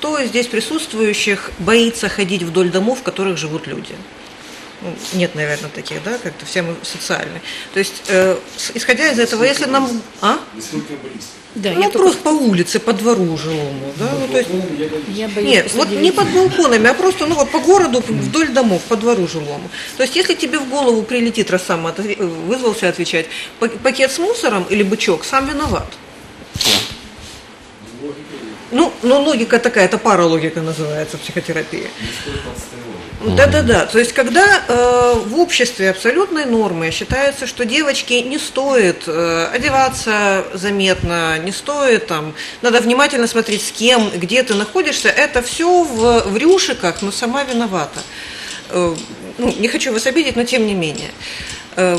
кто здесь присутствующих боится ходить вдоль домов, в которых живут люди? Ну, нет, наверное, таких, да, как-то все мы социальные. То есть, э, исходя из этого, если нам... А? Да, ну, просто только... по улице, по двору жилому, да, ну, то есть... Я боюсь Нет, вот не под балконами, а просто, ну, вот по городу, вдоль домов, по двору жилому. То есть, если тебе в голову прилетит, раз сам вызвался отвечать, пакет с мусором или бычок, сам виноват. Ну, ну, логика такая, это паралогика называется в психотерапии. Да-да-да. То есть, когда э, в обществе абсолютной нормы считается, что девочки не стоит э, одеваться заметно, не стоит там, надо внимательно смотреть с кем, где ты находишься, это все в, в рюшиках, но сама виновата. Э, ну, не хочу вас обидеть, но тем не менее. Э,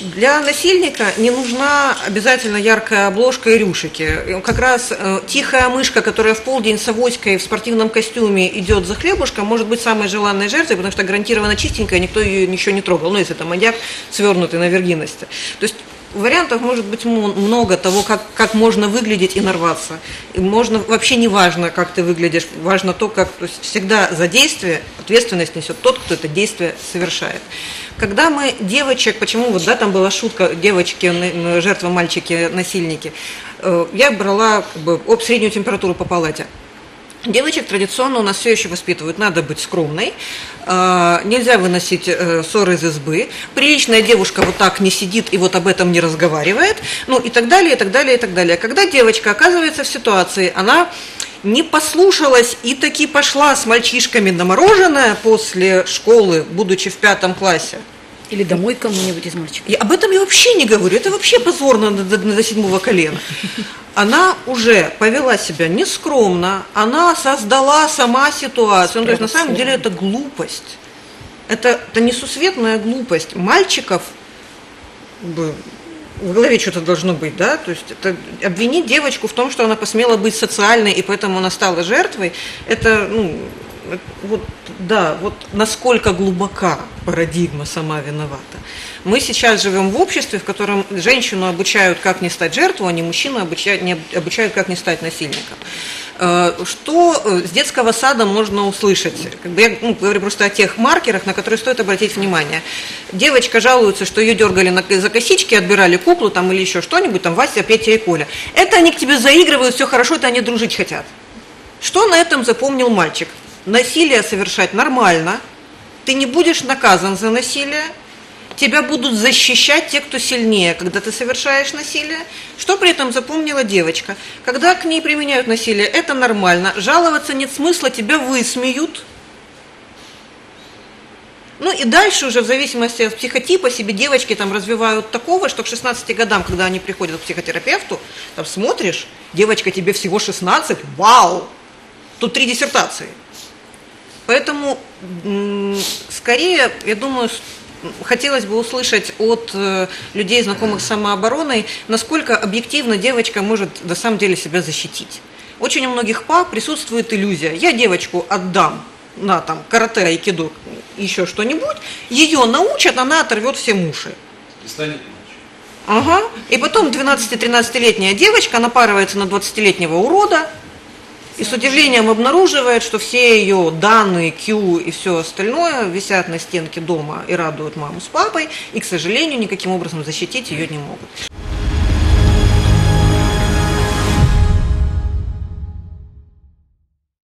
для насильника не нужна обязательно яркая обложка и рюшики. Как раз э, тихая мышка, которая в полдень с авоськой в спортивном костюме идет за хлебушком, может быть самой желанной жертвой, потому что гарантированно чистенькая, никто ее ничего не трогал. Ну, если это маньяк, свернутый на виргинности. То есть вариантов может быть много того, как, как можно выглядеть и нарваться. И можно, вообще не важно, как ты выглядишь, важно то, как то есть всегда за действие ответственность несет тот, кто это действие совершает. Когда мы девочек, почему вот, да, там была шутка, девочки, жертвы, мальчики, насильники, э, я брала как бы, об среднюю температуру по палате. Девочек традиционно у нас все еще воспитывают, надо быть скромной, э, нельзя выносить э, ссоры из избы, приличная девушка вот так не сидит и вот об этом не разговаривает, ну и так далее, и так далее, и так далее. Когда девочка оказывается в ситуации, она не послушалась и таки пошла с мальчишками на мороженое после школы, будучи в пятом классе. Или домой кому-нибудь из мальчиков. И об этом я вообще не говорю. Это вообще позорно до, до, до седьмого колена. Она уже повела себя нескромно, она создала сама ситуацию. Ну, то есть на самом деле это глупость. Это, это несусветная глупость. Мальчиков в голове что-то должно быть, да, то есть это обвинить девочку в том, что она посмела быть социальной и поэтому она стала жертвой, это, ну, вот, да, вот насколько глубока парадигма сама виновата. Мы сейчас живем в обществе, в котором женщину обучают, как не стать жертвой, а не мужчину обучают, не обучают, как не стать насильником. Э, что э, с детского сада можно услышать? Как бы я ну, говорю просто о тех маркерах, на которые стоит обратить внимание. Девочка жалуется, что ее дергали за косички, отбирали куклу там, или еще что-нибудь, там Вася, Петя и Коля. Это они к тебе заигрывают, все хорошо, это они дружить хотят. Что на этом запомнил мальчик? Насилие совершать нормально, ты не будешь наказан за насилие, тебя будут защищать те, кто сильнее, когда ты совершаешь насилие. Что при этом запомнила девочка? Когда к ней применяют насилие, это нормально, жаловаться нет смысла, тебя высмеют. Ну и дальше уже в зависимости от психотипа себе девочки там развивают такого, что к 16 годам, когда они приходят к психотерапевту, там смотришь, девочка тебе всего 16, вау, тут три диссертации. Поэтому скорее, я думаю, хотелось бы услышать от э, людей, знакомых с самообороной, насколько объективно девочка может на самом деле себя защитить. Очень у многих пап присутствует иллюзия. Я девочку отдам на там карате, айкидо, еще что-нибудь, ее научат, она оторвет все уши. И станет Ага. И потом 12-13-летняя девочка напарывается на 20-летнего урода, и с удивлением обнаруживает, что все ее данные, Q и все остальное висят на стенке дома и радуют маму с папой, и, к сожалению, никаким образом защитить ее не могут.